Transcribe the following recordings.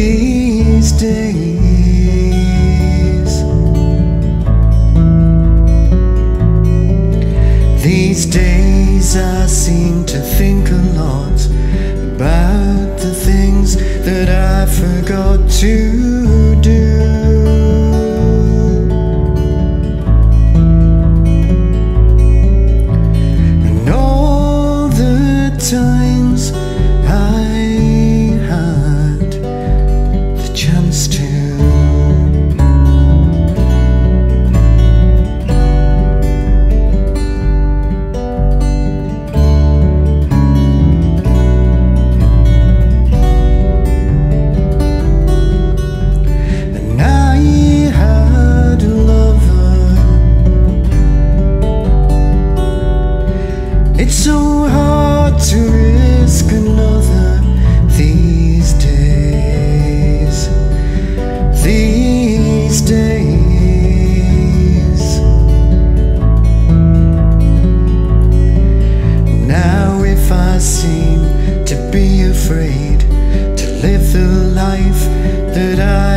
these days. These days I seem to think a lot about the things that I forgot to.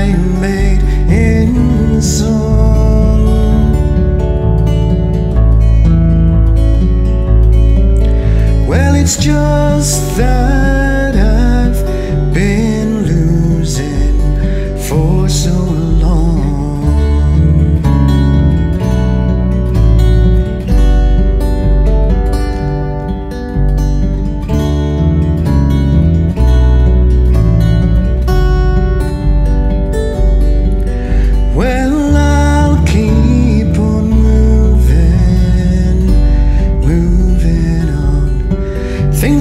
I made in song, well, it's just that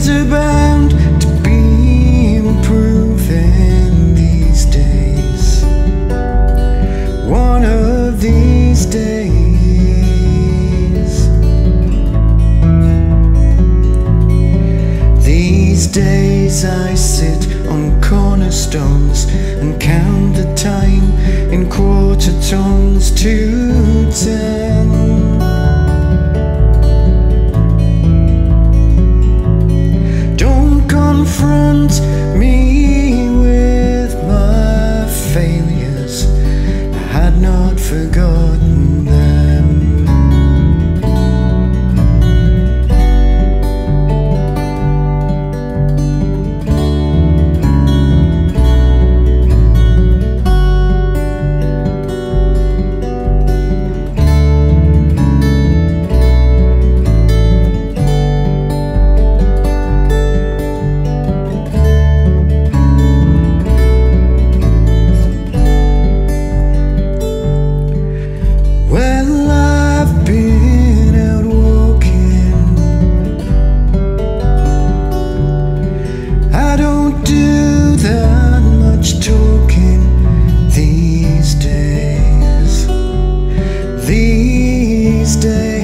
Things are bound to be improving these days. One of these days. These days I sit on cornerstones and count the time in quarter tones to ten. Me with my failures. I had not forgotten days.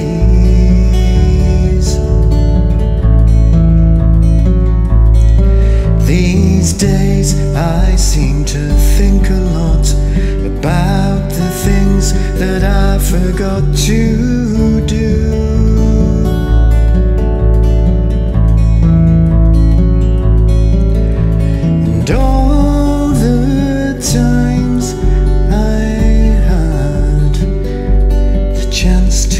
These days I seem to think a lot About the things that I forgot to do. Chance to